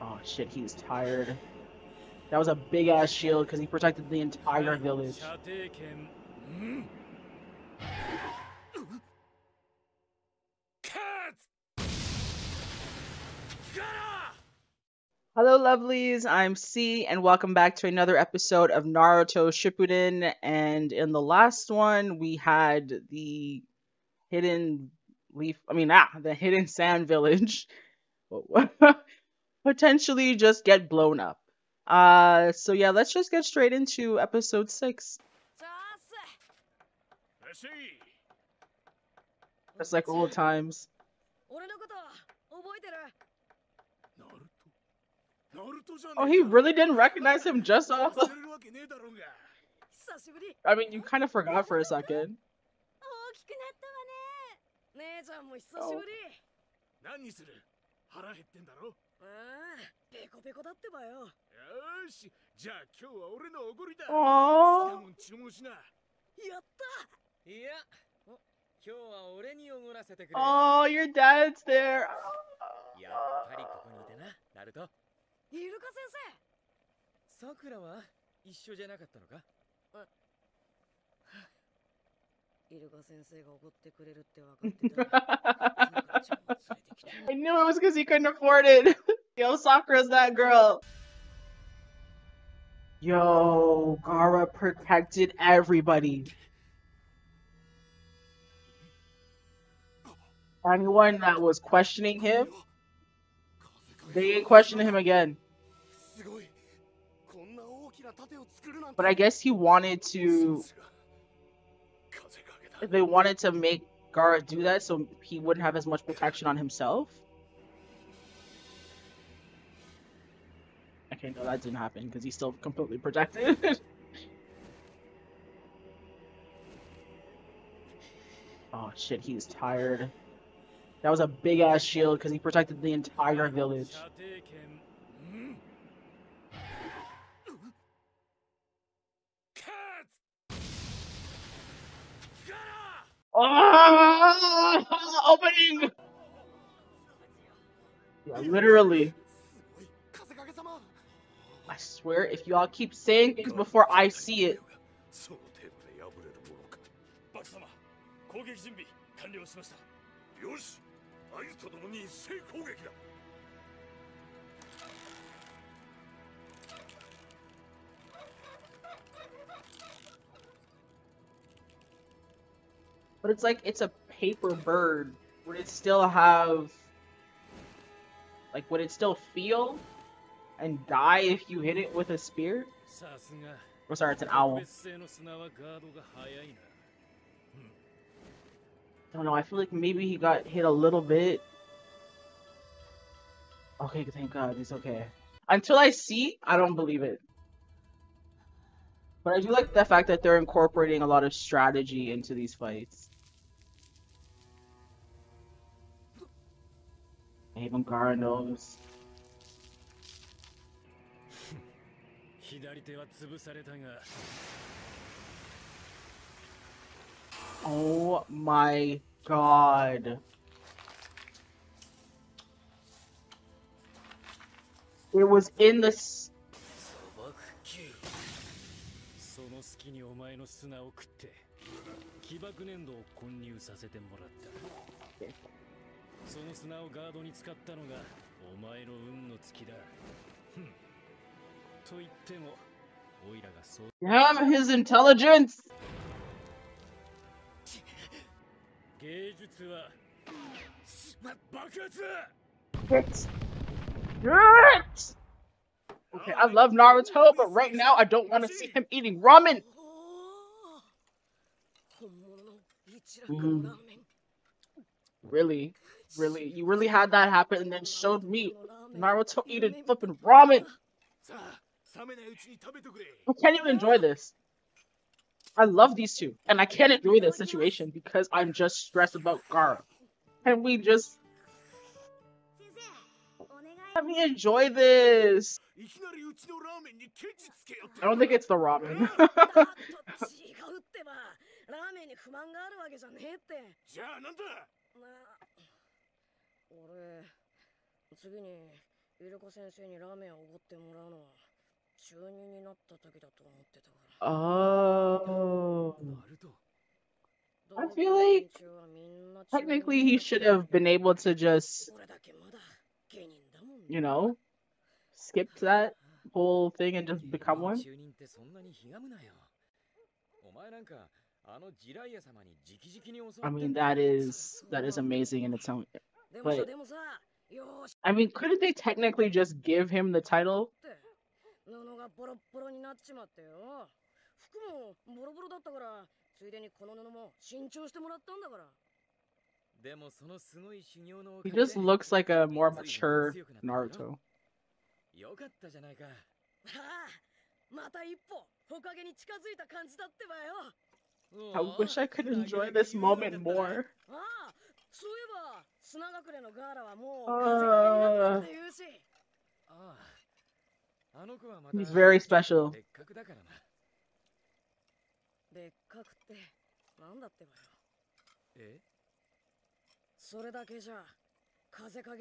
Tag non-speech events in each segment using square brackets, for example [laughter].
Oh shit, he's tired. That was a big ass shield because he protected the entire village. Hello, lovelies. I'm C, and welcome back to another episode of Naruto Shippuden. And in the last one, we had the hidden leaf. I mean, ah, the hidden sand village. [laughs] potentially just get blown up. Uh, so yeah, let's just get straight into episode six. That's like old times. Oh, he really didn't recognize him just off. Of... I mean, you kind of forgot for a second. Oh. きくなったわね姉ちゃんも久しぶり何にする腹減ってんだろああペコペコだってばよよーしじゃあ今日は俺のおごりだ Aww. 好きなもん注文しなやったいや、お今日は俺におごらせてくれ。 Oh, your dad's there. やっぱりここにいたな、ナルト。イルカ先さくらは一緒じゃなかったのか生イルカ先生が怒ってくれるって分かってたらさくらちゃんも連れてきて I knew it was because he couldn't afford it. Yo, Sakura's that girl. Yo, Gaara protected everybody. Anyone that was questioning him, they ain't questioning him again. But I guess he wanted to. They wanted to make Gaara do that so he wouldn't have as much protection on himself. Okay, no, that didn't happen because he's still completely protected. [laughs] oh shit, he's tired. That was a big ass shield because he protected the entire village. Oh, opening! Yeah, literally. I swear, if y'all keep saying things before I see it. But it's like it's a paper bird. Would it still have like would it still feel and die if you hit it with a spear? Or sorry, it's an owl. I don't know, I feel like maybe he got hit a little bit. Okay, thank god, it's okay. Until I see, I don't believe it. But I do like the fact that they're incorporating a lot of strategy into these fights. Avon knows. 左手は潰されたが。Oh my god. It was in the. その隙にお前の砂を食って起爆粘土を混入させてもらった。その砂をガードに使ったのがお前の運の尽きだ Damn his intelligence! Get. Get. Okay, I love Naruto, but right now I don't want to see him eating ramen. Mm. Really? Really? You really had that happen and then showed me Naruto eating flipping ramen. I can't even enjoy this. I love these two, and I can't enjoy this situation because I'm just stressed about Gaara. Can we just... Let me enjoy this! I don't think it's the ramen. [laughs] [laughs] 中二になった時だと思ってたから。 Oh. ナルト I feel like Technically, he should have been able to just, 俺だけまだ芸人だもんね you know, skip that whole thing and just 芸 become 人 one. 中人ってそんなにひがむなよお前なんかあのジライア様に直々に教わって I ん mean, だ that is that is amazing in its own. でもさ but- でもさよーし I mean, couldn't they technically just give him the title? って布がボロッボロになっちまってよ服もボロボロだったからついでにこの布も新調してもらったんだからでもそのすごい修行のお He かげで just looks like a more 随分と mature 強くなったんだろ Naruto. よかったじゃないかああまた一歩ほかげに近づいた感じだってばよ I wish I could enjoy this moment more. あ He's very special.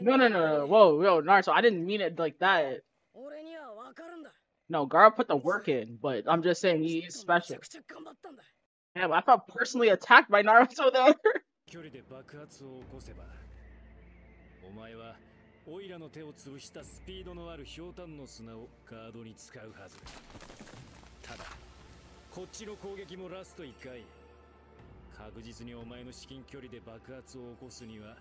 No, no, no, no. Whoa, yo, Naruto, I didn't mean it like that. No, Gaara put the work in, but I'm just saying he's special. Damn, I felt personally attacked by Naruto there. [laughs] オイラの手を潰したスピードのあるひょうたんの砂をガードに使うはずただこっちの攻撃もラスト1回確実にお前の至近距離で爆発を起こすには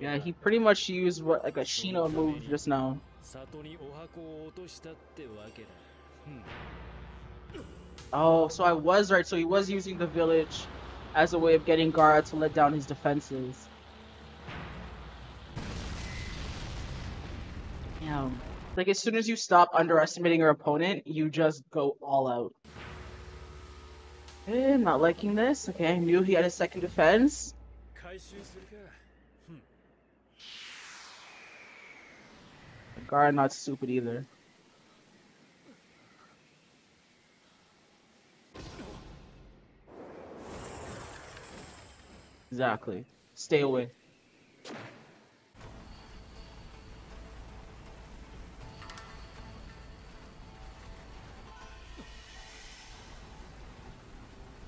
Yeah, he pretty much used what like a Shino move just now. Oh, so I was right. So he was using the village as a way of getting Gaara to let down his defenses. Yeah. Like as soon as you stop underestimating your opponent, you just go all out. Okay, I'm not liking this. Okay, I knew he had a second defense. Hmm. The guard not stupid either. Exactly. Stay away.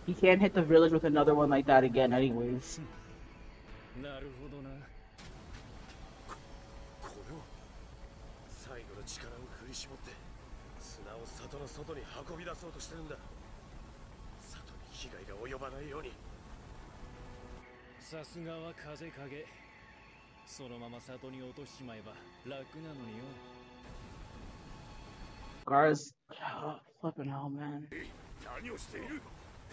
He can't hit the village with another one like that again anyways. Gar's oh, flipping hell, man.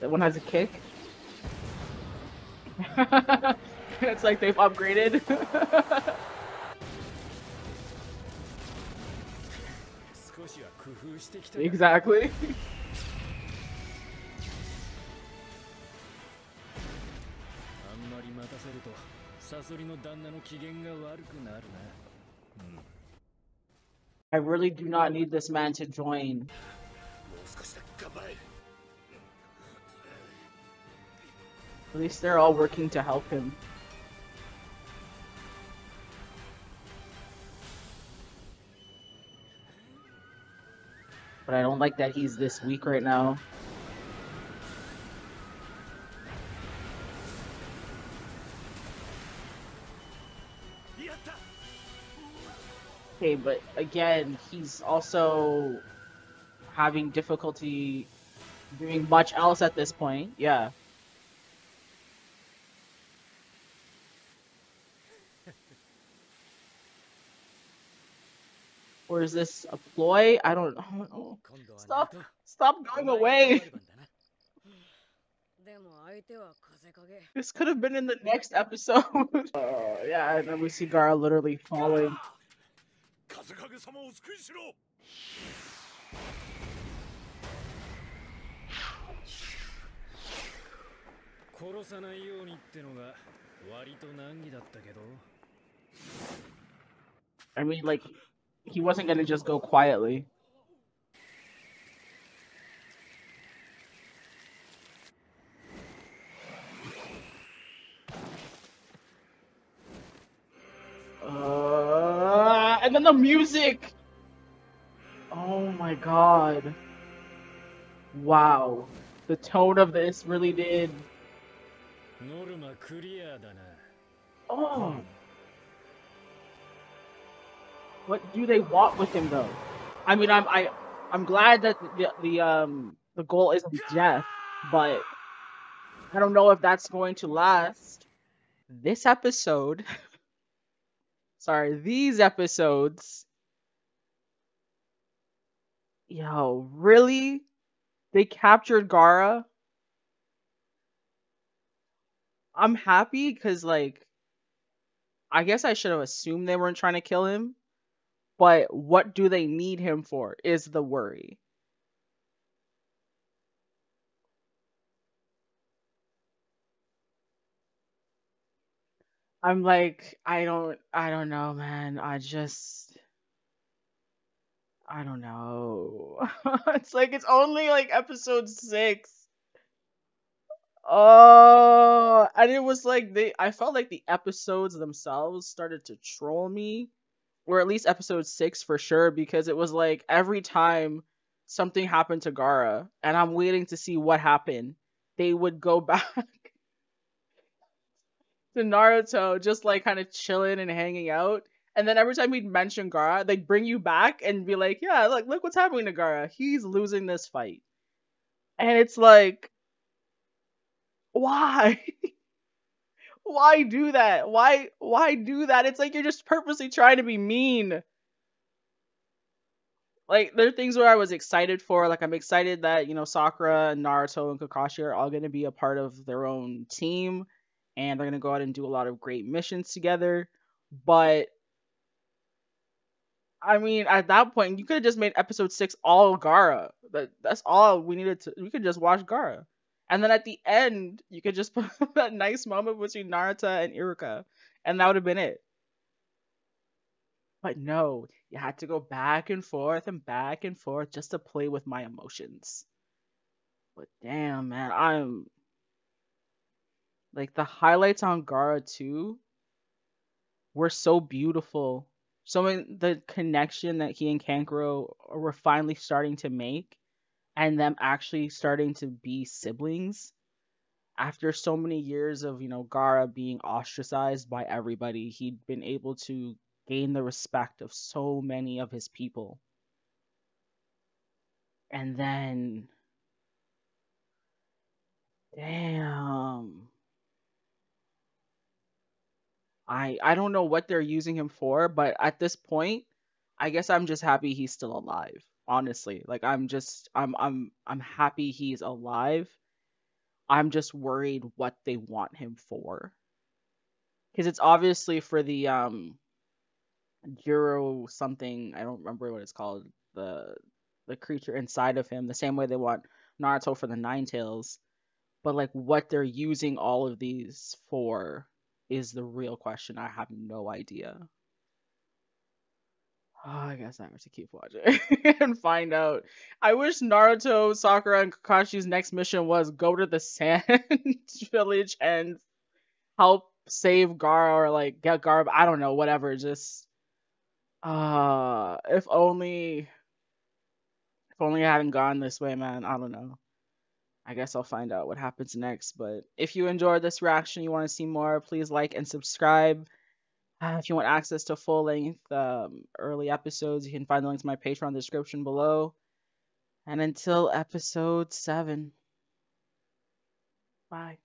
That one has a kick. [laughs] it's like they've upgraded. [laughs] exactly. [laughs] I really do not need this man to join. At least they're all working to help him. But I don't like that he's this weak right now. Okay, but again, he's also having difficulty doing much else at this point. Yeah. or is this a ploy? I don't know. Stop! Stop going away! This could have been in the next episode. oh, [laughs] yeah, and then we see Gaara literally falling. I mean, like, he wasn't going to just go quietly. Uh, and then the music. Oh my god. Wow. The tone of this really did. Oh. What do they want with him though? I mean, I'm I I'm glad that the the um the goal isn't death, but I don't know if that's going to last. This episode, [laughs] sorry, these episodes. Yo, really? They captured Gaara? I'm happy because like I guess I should have assumed they weren't trying to kill him. But what do they need him for is the worry. I'm like, I don't I don't know, man. I just I don't know. [laughs] it's like it's only like episode 6. Oh, and it was like they I felt like the episodes themselves started to troll me, or at least episode 6 for sure because it was like every time something happened to Gaara and I'm waiting to see what happened, they would go [laughs] back to Naruto just like kind of chilling and hanging out. And then every time we'd mention Gaara, they'd bring you back and be like, "Yeah, look, look what's happening to Gaara. He's losing this fight." And it's like [laughs] why? Why do that? Why why do that? It's like you're just purposely trying to be mean. Like there are things where I was excited for. Like I'm excited that, you know, Sakura and Naruto and Kakashi are all gonna be a part of their own team and they're gonna go out and do a lot of great missions together. But I mean, at that point, you could have just made episode six all Gaara. That that's all we needed to. We could just watch Gaara. And then at the end, you could just [laughs] put that nice moment between Naruto and Iruka, and that would have been it. But no, you had to go back and forth and back and forth just to play with my emotions. But damn, man, I'm like the highlights on Gaara 2 were so beautiful. So the connection that he and Kankuro were finally starting to make and them actually starting to be siblings after so many years of you know Gaara being ostracized by everybody he'd been able to gain the respect of so many of his people. And then damn. I I don't know what they're using him for but at this point I guess I'm just happy he's still alive honestly. Like I'm just I'm I'm I'm happy he's alive. I'm just worried what they want him for. Cuz it's obviously for the um Euro something, I don't remember what it's called, the the creature inside of him, the same way they want Naruto for the Nine Tails. But like what they're using all of these for is the real question. I have no idea. Oh, I guess I have to keep watching [laughs] and find out. I wish Naruto, Sakura, and Kakashi's next mission was go to the [laughs] Sand Village and help save Gaara or like get Gaara. I don't know, whatever. Just uh, if only, if only I hadn't gone this way, man. I don't know. I guess I'll find out what happens next. But if you enjoyed this reaction, you want to see more, please like and subscribe. Uh, if you want access to full length um, early episodes, you can find the link to my Patreon description below. And until episode 7, bye.